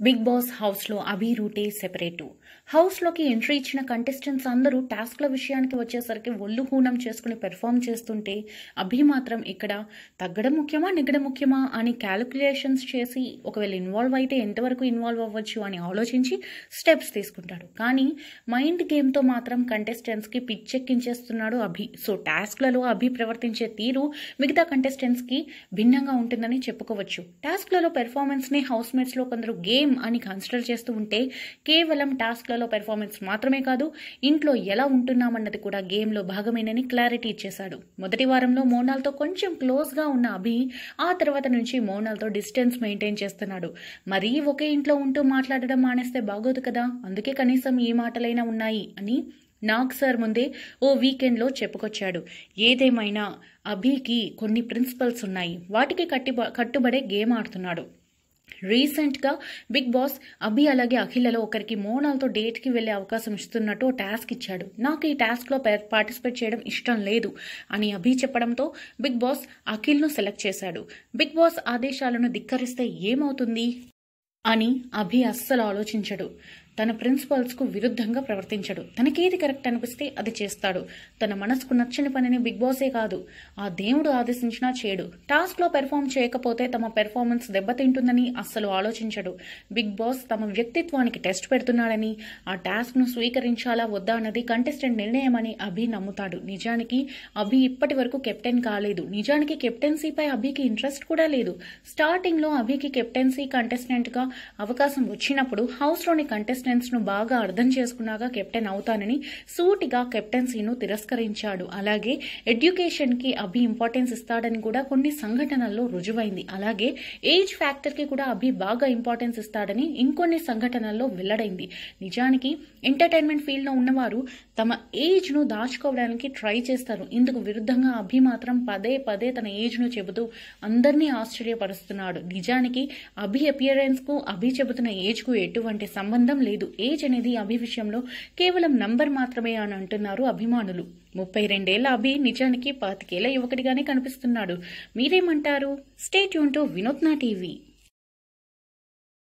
Big boss హౌస్లో అభి రూటే separate. హౌస్లోకి ఎంట్రీ ఇచ్చిన కంటెస్టెంట్స్ అందరూ టాస్క్ల విషయానికి వచ్చేసరికి ఒళ్ళు హూనం చేసుకుని పెర్ఫామ్ చేస్తుంటే అభి మాత్రం ఇక్కడ తగ్గడం ముఖ్యమా నెగ్గడం ముఖ్యమా అని క్యాలిక్యులేషన్స్ చేసి ఒకవేళ ఇన్వాల్వ్ అయితే ఎంతవరకు ఇన్వాల్వ్ అవ్వచ్చు అని ఆలోచించి స్టెప్స్ తీసుకుంటాడు. కానీ మైండ్ గేమ్తో మాత్రం కంటెస్టెంట్స్కి పిచ్చెక్కించేస్తున్నాడు అభి. సో టాస్క్లలో అభి ప్రవర్తించే తీరు మిగతా కంటెస్టెంట్స్కి భిన్నంగా ఉంటుందని చెప్పుకోవచ్చు. టాస్క్లలో పెర్ఫార్మెన్స్ని హౌస్ మేట్స్లో కొందరు గేమ్ అని కన్సిడర్ చేస్తూ ఉంటే కేవలం టాస్క్లలో పెర్ఫార్మెన్స్ మాత్రమే కాదు ఇంట్లో ఎలా ఉంటున్నామన్నది కూడా గేమ్లో భాగమేనని క్లారిటీ ఇచ్చేశాడు. మొదటి వారంలో మోనాల్తో కొంచెం క్లోజ్గా ఉన్న అభి ఆ తర్వాత నుంచి మోనాల్తో డిస్టెన్స్ మెయింటైన్ చేస్తున్నాడు. మరీ ఒకే ఇంట్లో ఉంటూ మాట్లాడడం మానేస్తే బాగోదు కదా అందుకే కనీసం ఈ మాటలైనా ఉన్నాయి అని నాగ్ సార్ ముందే ఓ వీకెండ్లో చెప్పుకొచ్చాడు. ఏదేమైనా అభికి కొన్ని ప్రిన్సిపల్స్ ఉన్నాయి వాటికి కట్టి కట్టుబడే గేమ్ ఆడుతున్నాడు. రీసెంట్గా బిగ్ బాస్ అభి అలాగే అఖిలలో ఒకరికి మోనాల్తో డేట్కి వెళ్ళే అవకాశం ఇస్తున్నట్టు టాస్క్ ఇచ్చాడు. నాకు ఈ టాస్క్లో పార్టిసిపేట్ చేయడం ఇష్టం లేదు అని అభి చెప్పడంతో బిగ్ బాస్ అఖిల్ను సెలెక్ట్ చేశాడు. బిగ్ బాస్ ఆదేశాలను ధిక్కరిస్తే ఏమవుతుంది? అని అభి అస్సలు ఆలోచించడు. తన ప్రిన్సిపల్స్కు విరుద్ధంగా ప్రవర్తించడు. తనకేది కరెక్ట్ అనిపిస్తే అది చేస్తాడు. తన మనసుకు నచ్చని పనిని బిగ్ బాసే కాదు. ఆ దేవుడు ఆదేశించినా చేయడు టాస్క్లో పెర్ఫామ్ చేయకపోతే తమ పెర్ఫార్మెన్స్ దెబ్బతింటుందని అస్సలు ఆలోచించడు. బిగ్ బాస్ తమ వ్యక్తిత్వానికి టెస్ట్ పెడుతున్నాడని ఆ టాస్క్ను స్వీకరించాలా వద్దా అన్నది కంటెస్టెంట్ నిర్ణయమని అభి నమ్ముతాడు. నిజానికి అభి ఇప్పటి వరకు కెప్టెన్ కాలేదు. నిజానికి కెప్టెన్సీపై అభికి ఇంట్రెస్ట్ కూడా లేదు. స్టార్టింగ్లో అభికి కెప్టెన్సీ కంటెస్టెంట్గా అవకాశం వచ్చినప్పుడు హౌస్లోని కంటెస్టెంట్ ను బాగా అర్థం చేసుకున్నాక కెప్టెన్ అవుతానని సూటిగా కెప్టెన్సీను తిరస్కరించాడు. అలాగే ఎడ్యుకేషన్కి అభి ఇంపార్టెన్స్ ఇస్తాడని కూడా కొన్ని సంఘటనల్లో రుజువైంది. అలాగే ఏజ్ ఫ్యాక్టర్కి కూడా అభి బాగా ఇంపార్టెన్స్ ఇస్తాడని ఇంకొన్ని సంఘటనల్లో వెల్లడైంది. నిజానికి ఎంటర్టైన్మెంట్ ఫీల్డ్లో ఉన్నవారు తమ ఏజ్ను దాచుకోవడానికి ట్రై చేస్తారు. ఇందుకు విరుద్ధంగా అభి మాత్రం పదే పదే తన ఏజ్ను చెబుతూ అందరినీ ఆశ్చర్యపరుస్తున్నాడు. నిజానికి అభి అపియరెన్స్కు అభి చెబుతున్న ఏజ్కు ఎటువంటి సంబంధం లేదు. ఏజ్ అనేది అభి విషయంలో కేవలం నంబర్ మాత్రమే అని అంటున్నారు అభిమానులు. ముప్పై రెండేళ్ళ అభి నిజానికి పాతికేళ్ళ యువకుడిగానే కనిపిస్తున్నాడు. మీరేమంటారు? స్టేట్ యూన్ టు వినూత్న టీవీ?